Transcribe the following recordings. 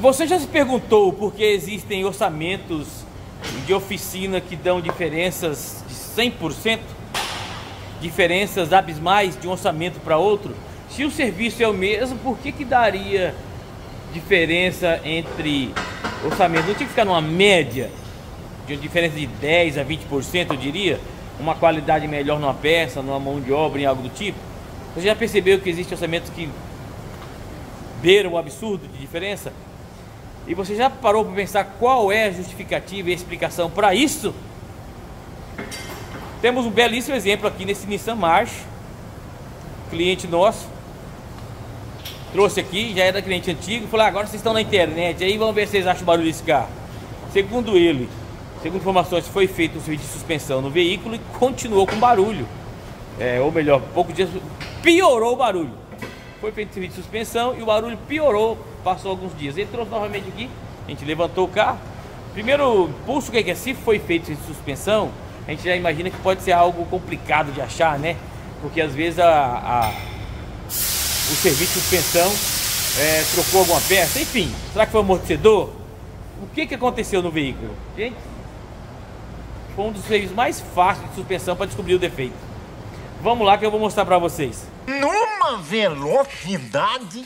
Você já se perguntou por que existem orçamentos de oficina que dão diferenças de 100%? Diferenças abismais de um orçamento para outro? Se o serviço é o mesmo, por que, que daria diferença entre orçamentos? Não tinha que ficar numa média de uma diferença de 10 a 20%, eu diria? Uma qualidade melhor numa peça, numa mão de obra, em algo do tipo? Você já percebeu que existem orçamentos que beiram o absurdo de diferença? E você já parou para pensar qual é a justificativa e a explicação para isso? Temos um belíssimo exemplo aqui nesse Nissan March, cliente nosso, trouxe aqui, já era cliente antigo, falou, ah, agora vocês estão na internet, aí vamos ver se vocês acham o barulho desse carro. Segundo ele, segundo informações, foi feito um serviço de suspensão no veículo e continuou com barulho. É, ou melhor, pouco dias piorou o barulho. Foi feito serviço de suspensão e o barulho piorou passou alguns dias. Ele trouxe novamente aqui, a gente levantou o carro. Primeiro pulso que é que é? Se foi feito em suspensão, a gente já imagina que pode ser algo complicado de achar, né? Porque às vezes a, a o serviço de suspensão é, trocou alguma peça, enfim. Será que foi amortecedor? O que, que aconteceu no veículo? Gente, foi um dos serviços mais fáceis de suspensão para descobrir o defeito. Vamos lá que eu vou mostrar para vocês. Numa velocidade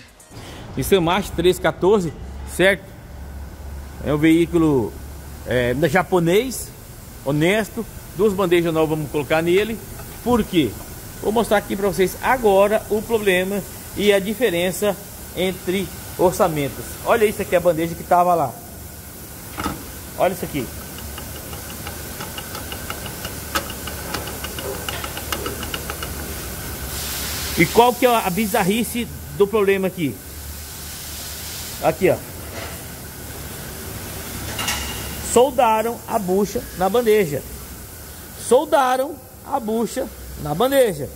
Nissan March 314, certo? É um veículo é, japonês, honesto. Duas bandejas novas vamos colocar nele. Por quê? Vou mostrar aqui para vocês agora o problema e a diferença entre orçamentos. Olha isso aqui, a bandeja que estava lá. Olha isso aqui. E qual que é a bizarrice do problema aqui? Aqui, ó. Soldaram a bucha na bandeja. Soldaram a bucha na bandeja.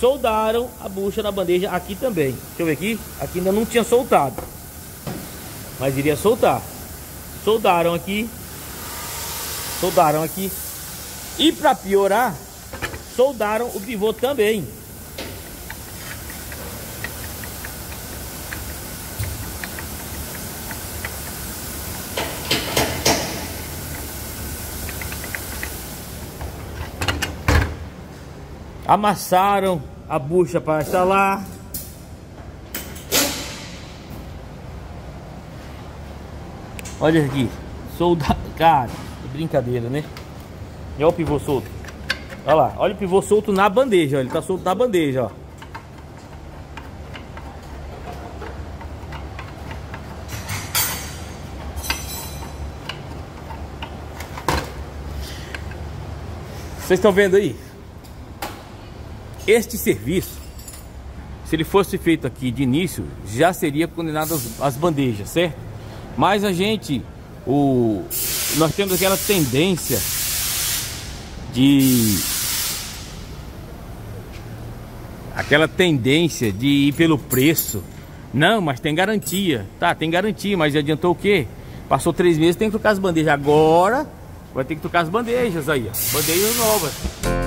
Soldaram a bucha na bandeja aqui também. Deixa eu ver aqui. Aqui ainda não tinha soltado. Mas iria soltar. Soldaram aqui. Soldaram aqui. E para piorar, soldaram o pivô também. Amassaram a bucha para instalar. Olha aqui, soldado, cara, brincadeira, né? Olha o pivô solto. Olha lá, olha o pivô solto na bandeja, ó. ele tá solto na bandeja, ó. Vocês estão vendo aí? Este serviço, se ele fosse feito aqui de início, já seria condenado às, bandejas, certo? Mas a gente, o, nós temos aquela tendência de aquela tendência de ir pelo preço. Não, mas tem garantia. Tá, tem garantia, mas adiantou o quê? Passou três meses, tem que trocar as bandejas. Agora vai ter que trocar as bandejas aí, ó. Bandejas novas.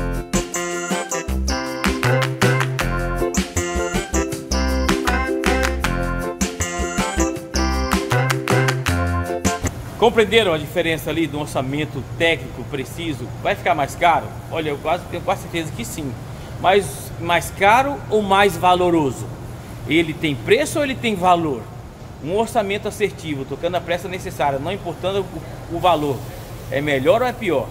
Compreenderam a diferença ali do orçamento técnico preciso? Vai ficar mais caro? Olha, eu quase tenho quase certeza que sim. Mas mais caro ou mais valoroso? Ele tem preço ou ele tem valor? Um orçamento assertivo, tocando a pressa necessária, não importando o, o valor, é melhor ou é pior?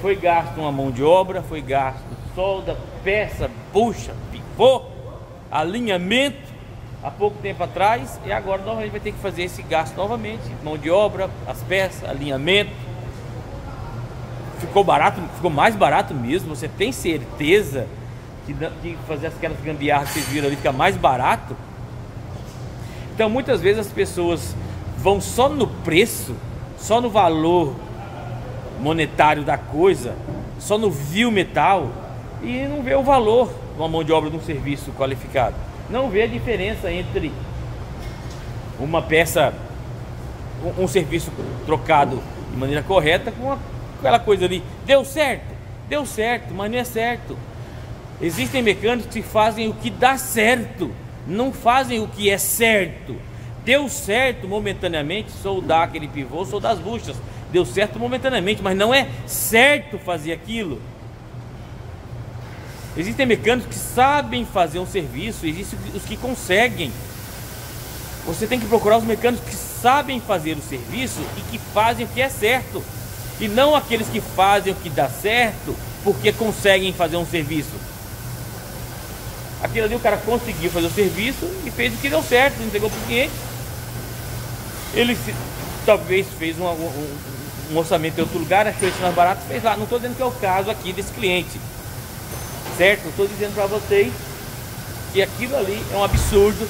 Foi gasto uma mão de obra, foi gasto solda, peça, bucha, pivô, alinhamento, há pouco tempo atrás e agora novamente vai ter que fazer esse gasto novamente, mão de obra, as peças, alinhamento. Ficou barato, ficou mais barato mesmo, você tem certeza que, que fazer aquelas gambiarras que vocês viram ali fica mais barato? Então muitas vezes as pessoas vão só no preço, só no valor monetário da coisa, só no vil metal e não vê o valor de uma mão de obra de um serviço qualificado não vê a diferença entre uma peça, um, um serviço trocado de maneira correta com uma, aquela coisa ali. Deu certo, deu certo, mas não é certo. Existem mecânicos que fazem o que dá certo, não fazem o que é certo. Deu certo momentaneamente soldar aquele pivô, soldar as buchas. Deu certo momentaneamente, mas não é certo fazer aquilo. Existem mecânicos que sabem fazer um serviço, existem os que conseguem. Você tem que procurar os mecânicos que sabem fazer o serviço e que fazem o que é certo. E não aqueles que fazem o que dá certo porque conseguem fazer um serviço. Aquilo ali o cara conseguiu fazer o serviço e fez o que deu certo, entregou para o cliente. Ele se, talvez fez um, um, um, orçamento em outro lugar, achou isso mais barato, fez lá. Não estou dizendo que é o caso aqui desse cliente, certo? Estou dizendo para vocês que aquilo ali é um absurdo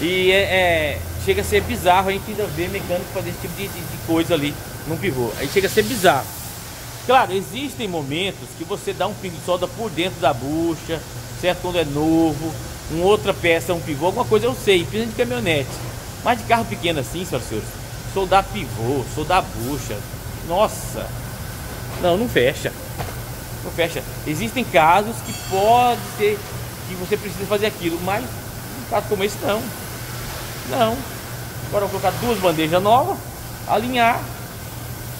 e é, é, chega a ser bizarro a gente ainda ver mecânico fazer esse tipo de, de, de coisa ali num pivô. Aí chega a ser bizarro. Claro, existem momentos que você dá um pingo de solda por dentro da bucha, certo? Quando é novo, uma outra peça, um pivô, alguma coisa eu sei, principalmente de caminhonete. Mas de carro pequeno assim, senhoras e senhores, soldar pivô, soldar bucha, nossa, não, não fecha. Não fecha. Existem casos que pode ser que você precisa fazer aquilo, mas um caso como esse não. Não. Agora eu vou colocar duas bandejas novas, alinhar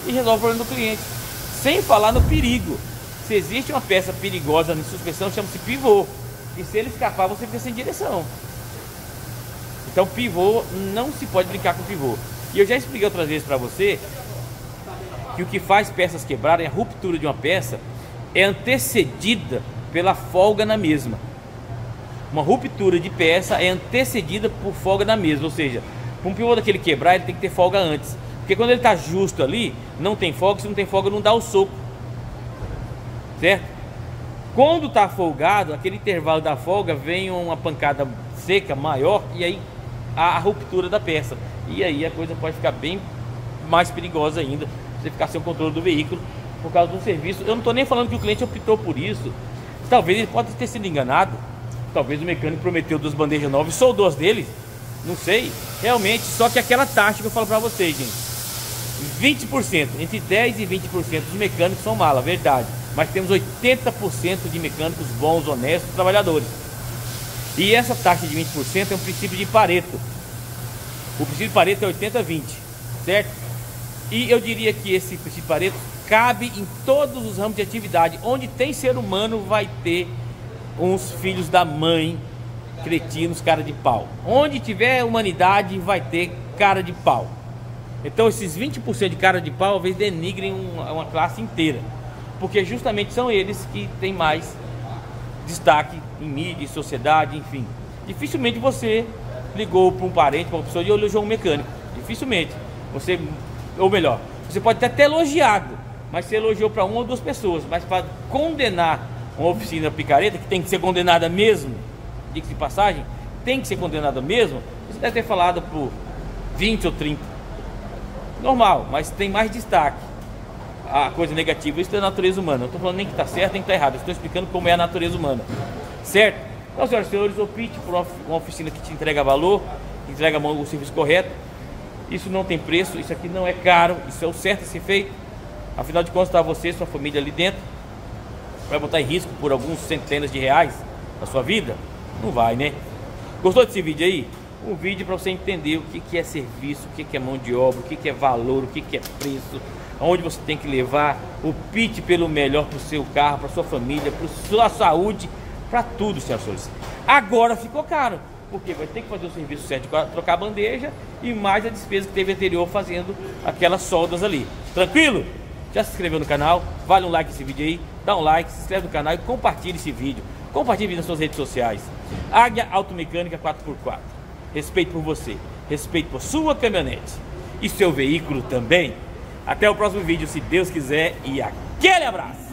e resolve o problema do cliente. Sem falar no perigo. Se existe uma peça perigosa na suspensão, chama-se pivô. E se ele escapar, você fica sem direção. Então pivô, não se pode brincar com pivô. E eu já expliquei outras vezes para você que o que faz peças quebrarem, a ruptura de uma peça, é antecedida pela folga na mesma. Uma ruptura de peça é antecedida por folga na mesma, ou seja, um pivô daquele quebrar, ele tem que ter folga antes. Porque quando ele está justo ali, não tem folga, se não tem folga, não dá o soco. Certo? Quando está folgado, aquele intervalo da folga vem uma pancada seca maior e aí a ruptura da peça. E aí a coisa pode ficar bem mais perigosa ainda, você ficar sem o controle do veículo por causa do serviço. Eu não estou nem falando que o cliente optou por isso. Talvez ele pode ter sido enganado. Talvez o mecânico prometeu duas bandejas novas e soldou as dele. Não sei. Realmente, só que aquela taxa que eu falo para vocês, gente 20%, entre 10 e 20% dos mecânicos são mala, verdade. Mas temos 80% de mecânicos bons, honestos, trabalhadores. E essa taxa de 20% é um princípio de Pareto. O princípio de Pareto é 80-20, certo? E eu diria que esse princípio de Pareto cabe em todos os ramos de atividade. Onde tem ser humano, vai ter uns filhos da mãe cretinos, cara de pau. Onde tiver humanidade, vai ter cara de pau. Então esses 20% de cara de pau talvez denigrem uma, uma classe inteira. Porque justamente são eles que têm mais destaque em mídia, em sociedade, enfim. Dificilmente você ligou para um parente, para uma pessoa e elogiou um mecânico. Dificilmente. Você, ou melhor, você pode até elogiado, mas você elogiou para uma ou duas pessoas. Mas para condenar uma oficina picareta, que tem que ser condenada mesmo, diga de passagem, tem que ser condenada mesmo, você deve ter falado por 20 ou 30 normal, mas tem mais destaque a coisa negativa. Isso é natureza humana. Não estou falando nem que está certo nem que está errado. Estou explicando como é a natureza humana. Certo? Então, senhoras e senhores, opte por uma oficina que te entrega valor, que entrega o serviço correto. Isso não tem preço, isso aqui não é caro, isso é o certo a ser feito. Afinal de contas, está você e sua família ali dentro. Vai botar em risco por alguns centenas de reais na sua vida? Não vai, né? Gostou desse vídeo aí? um vídeo para você entender o que, que é serviço, o que, que é mão de obra, o que, que é valor, o que, que é preço, aonde você tem que levar o pitch pelo melhor para o seu carro, para sua família, para sua saúde, para tudo, senhores. Agora ficou caro, porque vai ter que fazer o serviço certo, trocar a bandeja e mais a despesa que teve anterior fazendo aquelas soldas ali. Tranquilo? Já se inscreveu no canal? Vale um like esse vídeo aí, dá um like, se inscreve no canal e compartilhe esse vídeo. Compartilhe nas suas redes sociais. Águia Automecânica 4x4 respeito por você, respeito por sua caminhonete e seu veículo também. Até o próximo vídeo, se Deus quiser, e aquele abraço!